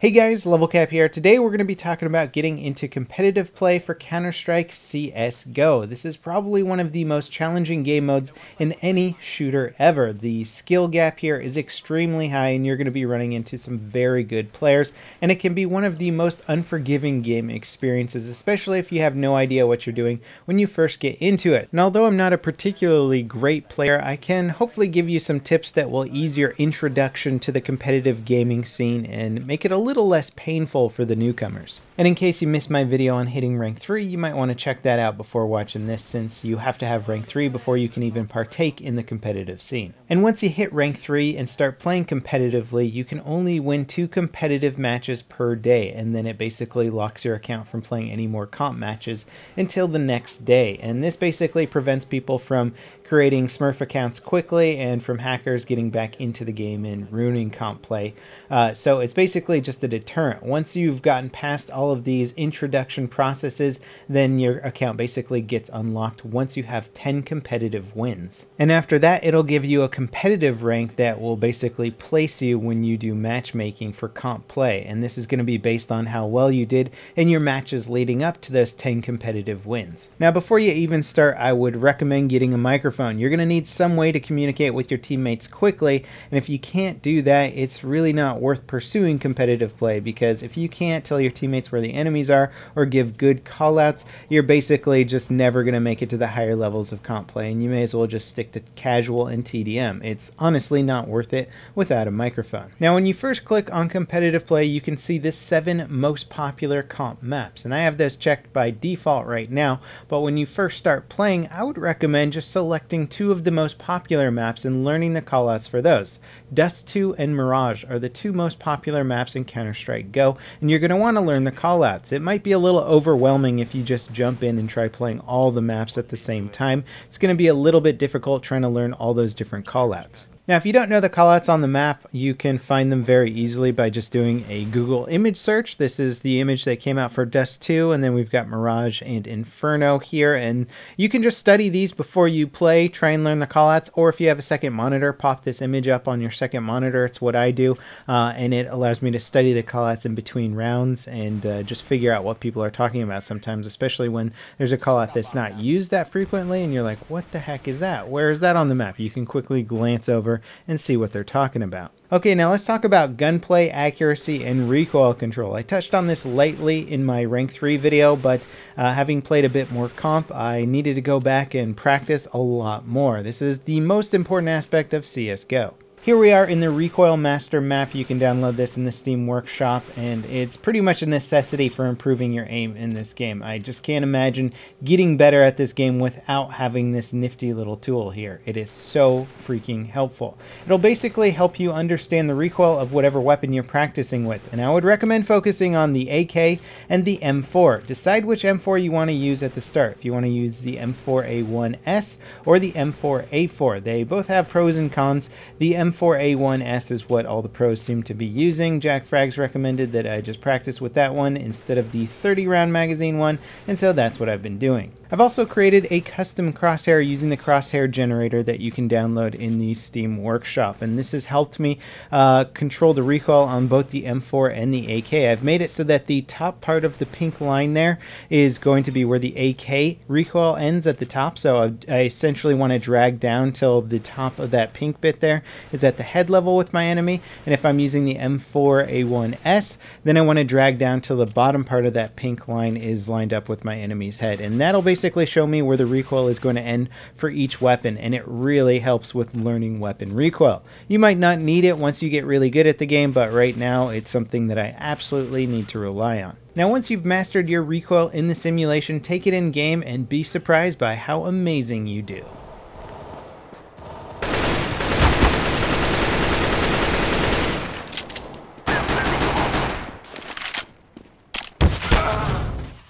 Hey guys, Level Cap here. Today we're going to be talking about getting into competitive play for Counter-Strike CSGO. This is probably one of the most challenging game modes in any shooter ever. The skill gap here is extremely high and you're going to be running into some very good players and it can be one of the most unforgiving game experiences, especially if you have no idea what you're doing when you first get into it. And although I'm not a particularly great player, I can hopefully give you some tips that will ease your introduction to the competitive gaming scene and make it a little less painful for the newcomers. And in case you missed my video on hitting rank 3, you might want to check that out before watching this since you have to have rank 3 before you can even partake in the competitive scene. And once you hit rank 3 and start playing competitively, you can only win two competitive matches per day and then it basically locks your account from playing any more comp matches until the next day. And this basically prevents people from creating Smurf accounts quickly and from hackers getting back into the game and ruining comp play. Uh, so it's basically just a deterrent. Once you've gotten past all of these introduction processes, then your account basically gets unlocked once you have 10 competitive wins. And after that, it'll give you a competitive rank that will basically place you when you do matchmaking for comp play. And this is going to be based on how well you did in your matches leading up to those 10 competitive wins. Now, before you even start, I would recommend getting a microphone. You're going to need some way to communicate with your teammates quickly, and if you can't do that, it's really not worth pursuing competitive play because if you can't tell your teammates where the enemies are or give good callouts, you're basically just never going to make it to the higher levels of comp play, and you may as well just stick to casual and TDM. It's honestly not worth it without a microphone. Now, when you first click on competitive play, you can see the seven most popular comp maps, and I have those checked by default right now, but when you first start playing, I would recommend just selecting two of the most popular maps and learning the callouts for those. Dust 2 and Mirage are the two most popular maps in Counter-Strike Go, and you're going to want to learn the callouts. It might be a little overwhelming if you just jump in and try playing all the maps at the same time. It's going to be a little bit difficult trying to learn all those different callouts. Now, if you don't know the callouts on the map, you can find them very easily by just doing a Google image search. This is the image that came out for Dust 2, and then we've got Mirage and Inferno here, and you can just study these before you play, try and learn the callouts, or if you have a second monitor, pop this image up on your second monitor. It's what I do, uh, and it allows me to study the callouts in between rounds and uh, just figure out what people are talking about sometimes, especially when there's a callout that's not used that frequently, and you're like, what the heck is that? Where is that on the map? You can quickly glance over and see what they're talking about. Okay, now let's talk about gunplay accuracy and recoil control. I touched on this lightly in my rank 3 video, but uh, having played a bit more comp, I needed to go back and practice a lot more. This is the most important aspect of CSGO. Here we are in the Recoil Master map. You can download this in the Steam Workshop, and it's pretty much a necessity for improving your aim in this game. I just can't imagine getting better at this game without having this nifty little tool here. It is so freaking helpful. It'll basically help you understand the recoil of whatever weapon you're practicing with, and I would recommend focusing on the AK and the M4. Decide which M4 you want to use at the start. If you want to use the M4A1S or the M4A4. They both have pros and cons. The M M4A1S is what all the pros seem to be using. Jack Frags recommended that I just practice with that one instead of the 30 round magazine one, and so that's what I've been doing. I've also created a custom crosshair using the crosshair generator that you can download in the Steam Workshop, and this has helped me uh, control the recoil on both the M4 and the AK. I've made it so that the top part of the pink line there is going to be where the AK recoil ends at the top, so I, I essentially want to drag down till the top of that pink bit there is at the head level with my enemy, and if I'm using the M4A1S, then I want to drag down till the bottom part of that pink line is lined up with my enemy's head, and that'll basically show me where the recoil is going to end for each weapon, and it really helps with learning weapon recoil. You might not need it once you get really good at the game, but right now it's something that I absolutely need to rely on. Now once you've mastered your recoil in the simulation, take it in game and be surprised by how amazing you do.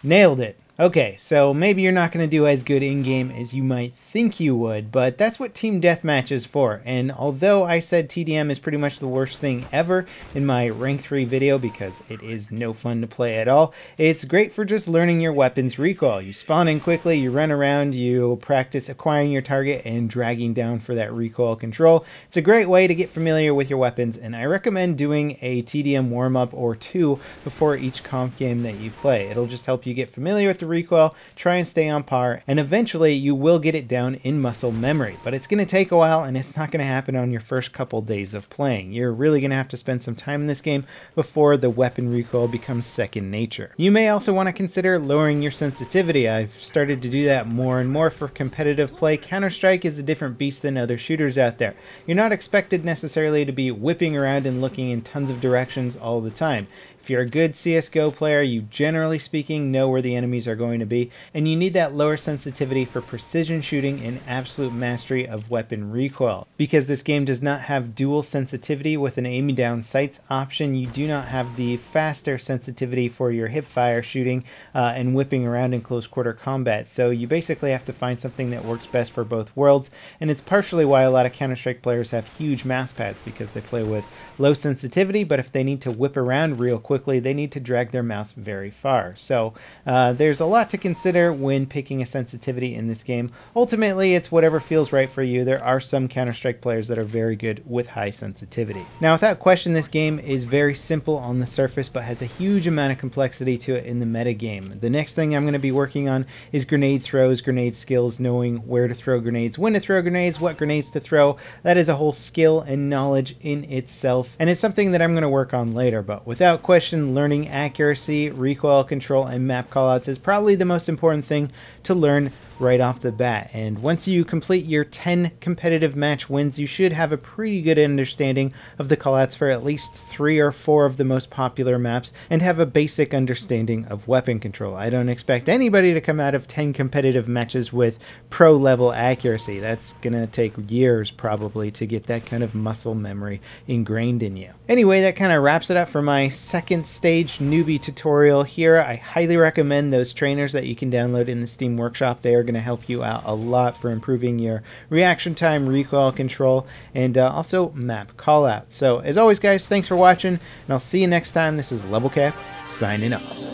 Nailed it. Okay, so maybe you're not going to do as good in-game as you might think you would, but that's what Team Deathmatch is for, and although I said TDM is pretty much the worst thing ever in my Rank 3 video because it is no fun to play at all, it's great for just learning your weapon's recoil. You spawn in quickly, you run around, you practice acquiring your target and dragging down for that recoil control. It's a great way to get familiar with your weapons, and I recommend doing a TDM warm-up or two before each comp game that you play. It'll just help you get familiar with the recoil, try and stay on par, and eventually you will get it down in muscle memory. But it's going to take a while and it's not going to happen on your first couple days of playing. You're really going to have to spend some time in this game before the weapon recoil becomes second nature. You may also want to consider lowering your sensitivity. I've started to do that more and more for competitive play. Counter-Strike is a different beast than other shooters out there. You're not expected necessarily to be whipping around and looking in tons of directions all the time. If you're a good CSGO player, you generally speaking know where the enemies are going to be, and you need that lower sensitivity for precision shooting and absolute mastery of weapon recoil. Because this game does not have dual sensitivity with an aiming down sights option, you do not have the faster sensitivity for your hip fire shooting uh, and whipping around in close quarter combat. So you basically have to find something that works best for both worlds, and it's partially why a lot of Counter-Strike players have huge mouse pads because they play with low sensitivity, but if they need to whip around real quickly, they need to drag their mouse very far. So uh, there's a lot to consider when picking a sensitivity in this game. Ultimately, it's whatever feels right for you. There are some Counter-Strike players that are very good with high sensitivity. Now, without question, this game is very simple on the surface, but has a huge amount of complexity to it in the meta game. The next thing I'm going to be working on is grenade throws, grenade skills, knowing where to throw grenades, when to throw grenades, what grenades to throw. That is a whole skill and knowledge in itself, and it's something that I'm going to work on later, but without question, question, learning accuracy, recoil control, and map callouts is probably the most important thing to learn right off the bat. And once you complete your 10 competitive match wins, you should have a pretty good understanding of the callouts for at least three or four of the most popular maps and have a basic understanding of weapon control. I don't expect anybody to come out of 10 competitive matches with pro level accuracy. That's gonna take years probably to get that kind of muscle memory ingrained in you. Anyway, that kind of wraps it up for my second stage newbie tutorial here. I highly recommend those trainers that you can download in the Steam Workshop. They are going to help you out a lot for improving your reaction time, recoil control, and uh, also map callout. So as always, guys, thanks for watching, and I'll see you next time. This is Level Cap signing off.